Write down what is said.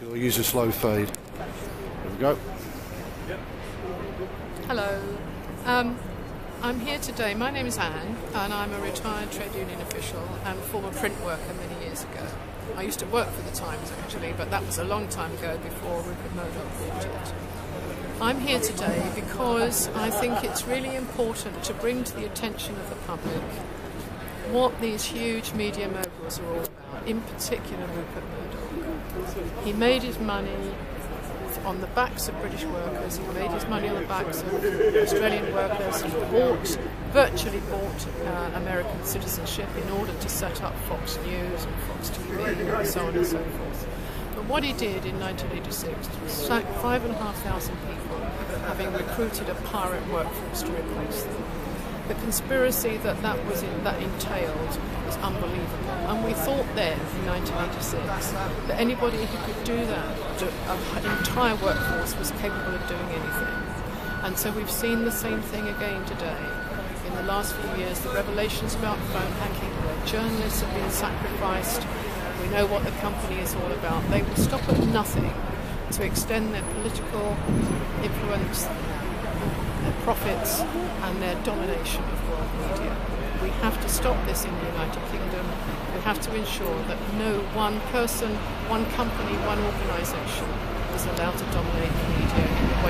We'll use a slow fade. There we go. Hello. Um, I'm here today. My name is Anne, and I'm a retired trade union official and former print worker many years ago. I used to work for the Times actually, but that was a long time ago before Rupert Murdoch bought it. I'm here today because I think it's really important to bring to the attention of the public what these huge media moguls are all about, in particular Rupert Murdoch. He made his money on the backs of British workers, he made his money on the backs of Australian workers, he bought, virtually bought uh, American citizenship in order to set up Fox News and Fox TV and so on and so forth. But what he did in 1986 was sack 5,500 people, having recruited a pirate workforce to replace them the conspiracy that that was in, that entailed was unbelievable. And we thought then, in 1986, that anybody who could do that, um, an entire workforce, was capable of doing anything. And so we've seen the same thing again today. In the last few years, the revelations about phone hacking, where journalists have been sacrificed. We know what the company is all about. They will stop at nothing to extend their political influence their profits and their domination of world media. We have to stop this in the United Kingdom. We have to ensure that no one person, one company, one organisation is allowed to dominate the media in the way